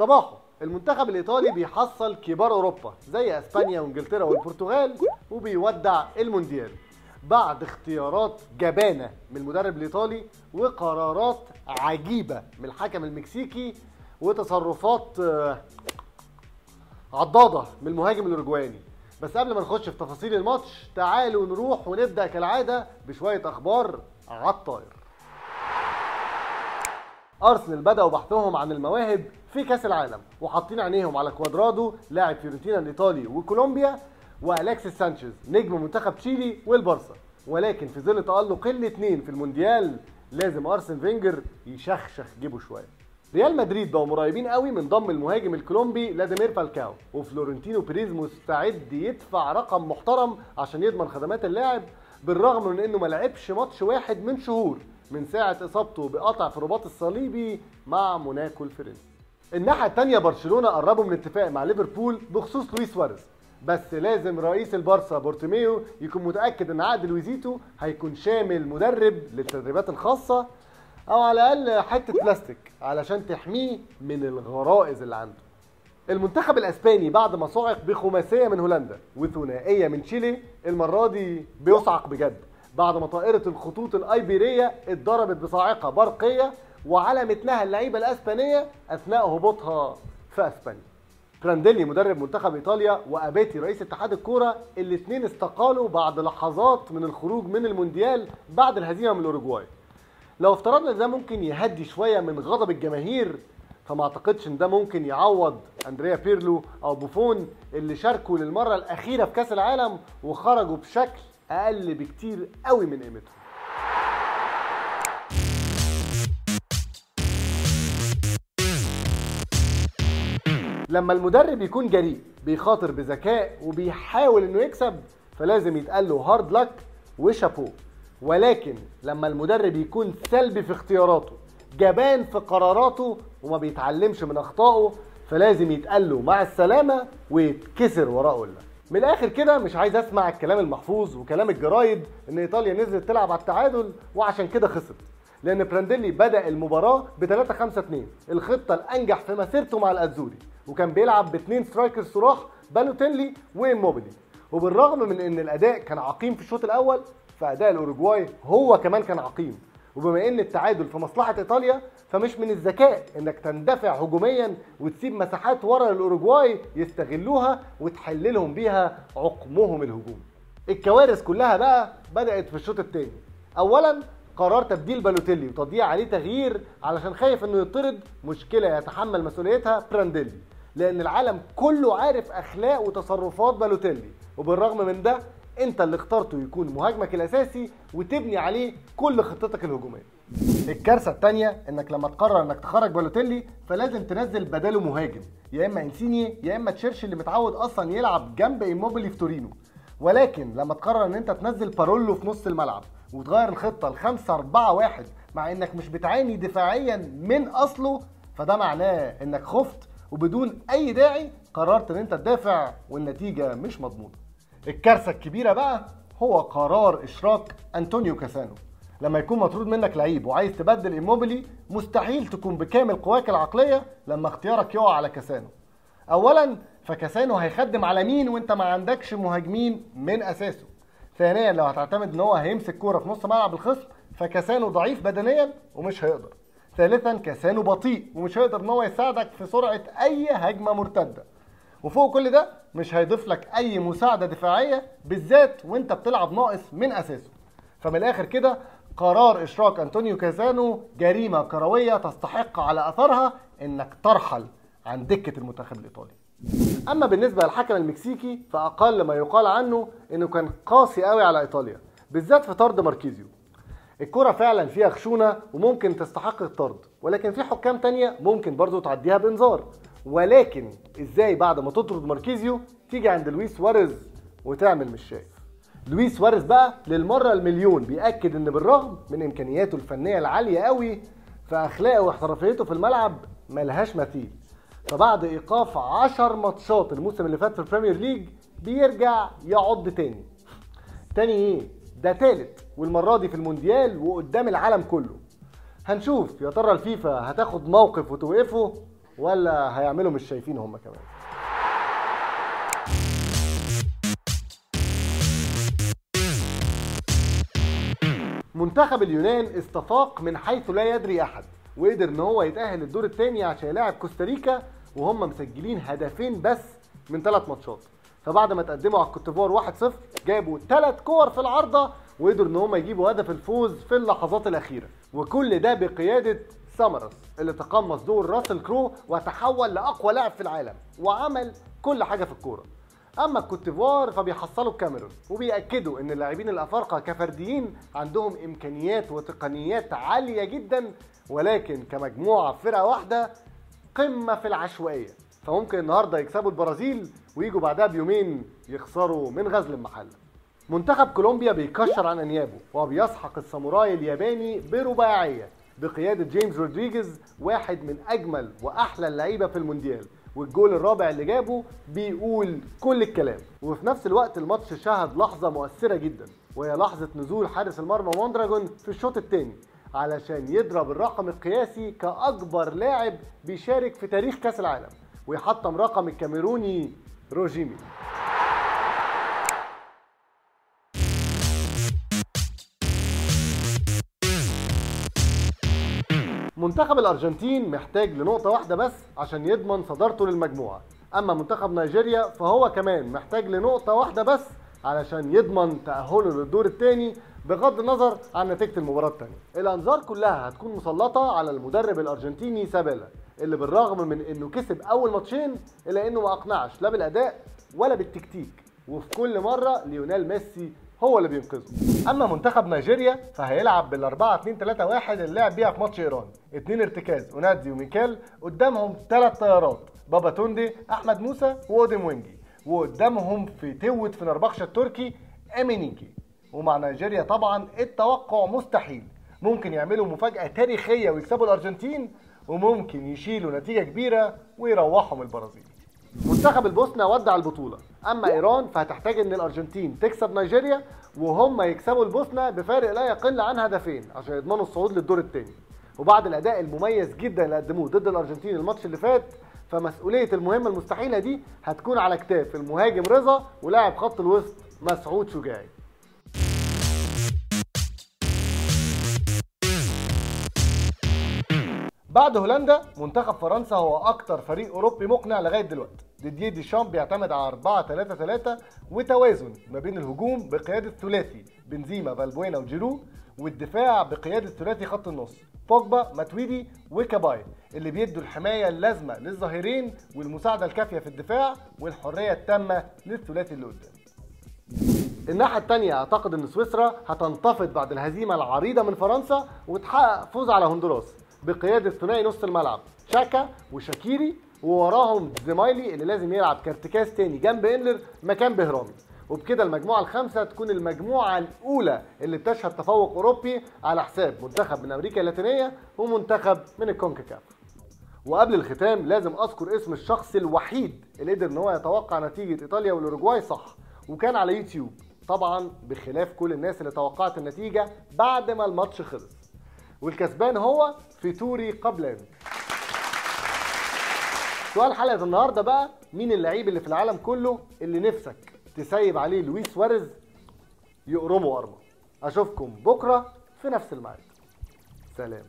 صباحه المنتخب الإيطالي بيحصل كبار أوروبا زي إسبانيا وإنجلترا والبرتغال وبيودع المونديال. بعد اختيارات جبانة من المدرب الإيطالي وقرارات عجيبة من الحكم المكسيكي وتصرفات آه، عضاضه من المهاجم الاوروجواني بس قبل ما نخش في تفاصيل الماتش تعالوا نروح ونبدأ كالعادة بشوية أخبار على الطاير. أرسنال بدأوا بحثهم عن المواهب في كأس العالم وحاطين عينيهم على كوادرادو لاعب فيورنتينا الإيطالي وكولومبيا والكسيس سانشيز نجم منتخب تشيلي والبارسا ولكن في ظل تألق الاثنين في المونديال لازم أرسن فينجر يشخشخ جيبه شوية. ريال مدريد بقوا مريبين قوي من ضم المهاجم الكولومبي راداميل فالكاو وفلورنتينو بيريز مستعد يدفع رقم محترم عشان يضمن خدمات اللاعب بالرغم من إنه ما لعبش ماتش واحد من شهور. من ساعة إصابته بقطع في الرباط الصليبي مع موناكو الفرنسي. الناحية التانية برشلونة قربوا من اتفاق مع ليفربول بخصوص لويس سواريز بس لازم رئيس البارسا بارتوميو يكون متأكد إن عقد لويزيتو هيكون شامل مدرب للتدريبات الخاصة أو على الأقل حتة بلاستيك علشان تحميه من الغرائز اللي عنده. المنتخب الأسباني بعد ما صعق بخماسية من هولندا وثنائية من تشيلي المرة دي بيصعق بجد بعد ما طائرة الخطوط الأيبيرية اتضربت بصاعقة برقية وعلى متنها اللعيبة الأسبانية أثناء هبوطها في أسبانيا. برانديلي مدرب منتخب إيطاليا وأبيتي رئيس اتحاد الكورة الاثنين استقالوا بعد لحظات من الخروج من المونديال بعد الهزيمة من الاوروجواي لو افترضنا ده ممكن يهدي شوية من غضب الجماهير فما أعتقدش إن ده ممكن يعوض أندريا بيرلو أو بوفون اللي شاركوا للمرة الأخيرة في كأس العالم وخرجوا بشكل أقل بكتير قوي من قيمتهم. لما المدرب يكون جريء بيخاطر بذكاء وبيحاول إنه يكسب فلازم يتقال له هارد لك وشابو ولكن لما المدرب يكون سلبي في اختياراته جبان في قراراته وما بيتعلمش من أخطائه فلازم يتقال له مع السلامة ويتكسر وراه قلة. من الآخر كده مش عايز اسمع الكلام المحفوظ وكلام الجرايد ان ايطاليا نزلت تلعب على التعادل وعشان كده خسرت. لأن برانديلي بدأ المباراة ب 3 5 2 الخطة الأنجح في مسيرته مع الأزوري. وكان بيلعب باثنين striker صراح بالوتيلي وإيموبيلي وبالرغم من إن الأداء كان عقيم في الشوط الأول فأداء الأوروجواي هو كمان كان عقيم. وبما إن التعادل في مصلحة إيطاليا فمش من الذكاء إنك تندفع هجوميا وتسيب مساحات ورا الاوروجواي يستغلوها وتحل لهم بيها عقمهم الهجومي. الكوارث كلها بقى بدأت في الشوط الثاني. اولا قرار تبديل بالوتيلي وتضييع عليه تغيير علشان خايف إنه يطرد مشكلة يتحمل مسؤوليتها برانديلي لأن العالم كله عارف أخلاق وتصرفات بالوتيلي وبالرغم من ده انت اللي اخترته يكون مهاجمك الأساسي وتبني عليه كل خطتك الهجومية. الكارثة الثانية إنك لما تقرر إنك تخرج بالوتيلي فلازم تنزل بداله مهاجم. يا إما إنسيني يا إما تشيرش اللي متعود أصلا يلعب جنب إيموبيلي في تورينو. ولكن لما تقرر إن أنت تنزل بارولو في نص الملعب وتغير الخطة ل 5 4 1 مع إنك مش بتعاني دفاعيا من أصله فده معناه إنك خفت وبدون أي داعي قررت إن أنت تدافع والنتيجة مش مضمونة. الكارثة الكبيرة بقى هو قرار إشراك أنطونيو كاسانو. لما يكون مطرود منك لعيب وعايز تبدل إيموبيلي مستحيل تكون بكامل قواك العقلية لما اختيارك يقع على كاسانو. اولا فكاسانو هيخدم على مين وأنت ما عندكش مهاجمين من أساسه. ثانيا لو هتعتمد إن هو هيمسك كورة في نص ملعب الخصم فكاسانو ضعيف بدنيا ومش هيقدر. ثالثا كاسانو بطيء ومش هيقدر إن هو يساعدك في سرعة أي هجمة مرتدة. وفوق كل ده مش هيضيف لك أي مساعدة دفاعية بالذات وأنت بتلعب ناقص من أساسه. فمن الآخر كده قرار إشراك أنطونيو كازانو جريمة كروية تستحق على أثرها إنك ترحل عن دكة المنتخب الإيطالي. أما بالنسبة للحكم المكسيكي فأقل ما يقال عنه إنه كان قاسي قوي على إيطاليا بالذات في طرد ماركيزيو. الكرة فعلا فيها خشونة وممكن تستحق الطرد ولكن في حكام تانية ممكن برضو تعديها بإنذار. ولكن إزاي بعد ما تطرد ماركيزيو تيجي عند لويس سواريز وتعمل مش شايف؟ لويس سواريز بقى للمرة المليون بيأكد إن بالرغم من إمكانياته الفنية العالية قوي فاخلاقه واحترافيته في الملعب ملهاش مثيل. فبعد إيقاف 10 ماتشات الموسم اللي فات في ال Premier League بيرجع يعض تاني. تاني إيه؟ ده تالت والمرة دي في المونديال وقدام العالم كله. هنشوف يا ترى الفيفا هتاخد موقف وتوقفه ولا هيعملوا مش شايفين هم كمان. منتخب اليونان استفاق من حيث لا يدري أحد وقدر إن هو يتأهل الدور الثاني عشان يلاعب كوستاريكا وهم مسجلين هدفين بس من ثلاث ماتشات. فبعد ما تقدموا على الكوتيفوار 1-0 جابوا ثلاث كور في العارضة وقدروا إن هم يجيبوا هدف الفوز في اللحظات الأخيرة. وكل ده بقيادة ساماراس اللي تقمص دور راسل كرو وتحول لأقوى لاعب في العالم وعمل كل حاجة في الكورة. أما الكوتيفوار فبيحصلوا الكاميرون وبيأكدوا إن اللاعبين الأفارقة كفرديين عندهم إمكانيات وتقنيات عالية جدا ولكن كمجموعة فرقة واحدة قمة في العشوائية. فممكن النهارده يكسبوا البرازيل ويجوا بعدها بيومين يخسروا من غزل المحله منتخب كولومبيا بيكشر عن أنيابه وبيسحق الساموراي الياباني برباعية. بقيادة جيمس رودريجيز واحد من أجمل وأحلى اللعيبة في المونديال. والجول الرابع اللي جابه بيقول كل الكلام. وفي نفس الوقت الماتش شهد لحظة مؤثرة جدا وهي لحظة نزول حارس المرمى موندراجون في الشوط الثاني علشان يضرب الرقم القياسي كأكبر لاعب بيشارك في تاريخ كأس العالم ويحطم رقم الكاميروني روجيمي. منتخب الأرجنتين محتاج لنقطة واحدة بس عشان يضمن صدارته للمجموعة. أما منتخب نيجيريا فهو كمان محتاج لنقطة واحدة بس علشان يضمن تأهله للدور الثاني بغض النظر عن نتيجة المباراة الثانية. الأنظار كلها هتكون مسلطة على المدرب الأرجنتيني سابيلا اللي بالرغم من إنه كسب أول ماتشين إلا إنه ما أقنعش لا بالأداء ولا بالتكتيك. وفي كل مرة ليونيل ميسي هو اللي بينقذه أما منتخب نيجيريا فهيلعب بال 4 2 3 1 اللي لعب بيها في ماتش إيران. اتنين ارتكاز أونازي وميكال. قدامهم ثلاث طيارات بابا توندي أحمد موسى واوديموينجي وقدامهم فتوة فنربخشة التركي امينيكي ومع نيجيريا طبعا التوقع مستحيل. ممكن يعملوا مفاجأة تاريخية ويكسبوا الأرجنتين وممكن يشيلوا نتيجة كبيرة ويروحوا من البرازيل. منتخب البوسنة ودع البطولة. أما إيران فهتحتاج إن الأرجنتين تكسب نيجيريا وهم يكسبوا البوسنة بفارق لا يقل عن هدفين عشان يضمنوا الصعود للدور الثاني وبعد الأداء المميز جدا اللي قدموه ضد الأرجنتين الماتش اللي فات فمسؤولية المهمة المستحيلة دي هتكون على كتاف المهاجم رضا ولاعب خط الوسط مسعود شجاعي. بعد هولندا منتخب فرنسا هو أكتر فريق أوروبي مقنع لغاية دلوقتي. ديديه ديشامب بيعتمد على 4 3 3 وتوازن ما بين الهجوم بقيادة ثلاثي بنزيما فالبوينا وجيرو والدفاع بقيادة ثلاثي خط النص بوجبا ماتويدي وكاباي اللي بيدوا الحماية اللازمة للظهيرين والمساعدة الكافية في الدفاع والحرية التامة للثلاثي اللي قدام. الناحية التانية أعتقد إن سويسرا هتنتفض بعد الهزيمة العريضة من فرنسا وتحقق فوز على هندوراس. بقيادة ثنائي نص الملعب. شاكا وشاكيري ووراهم زمايلي اللي لازم يلعب كارتكاز تاني. جنب انلر مكان بهرامي وبكده المجموعة الخامسة تكون المجموعة الأولى اللي بتشهد تفوق أوروبي على حساب منتخب من أمريكا اللاتينية ومنتخب من الكونكاكاف. وقبل الختام لازم أذكر اسم الشخص الوحيد اللي قدر إن هو يتوقع نتيجة إيطاليا والأوروجواي صح. وكان على يوتيوب. طبعا بخلاف كل الناس اللي توقعت النتيجة بعد ما الماتش خلص. والكسبان هو فيتوري قبلان. سؤال حلقة النهارده بقى مين اللعيب اللي في العالم كله اللي نفسك تسيب عليه لويس سواريز يقرمه قرمه أشوفكم بكرة في نفس الميعاد. سلام.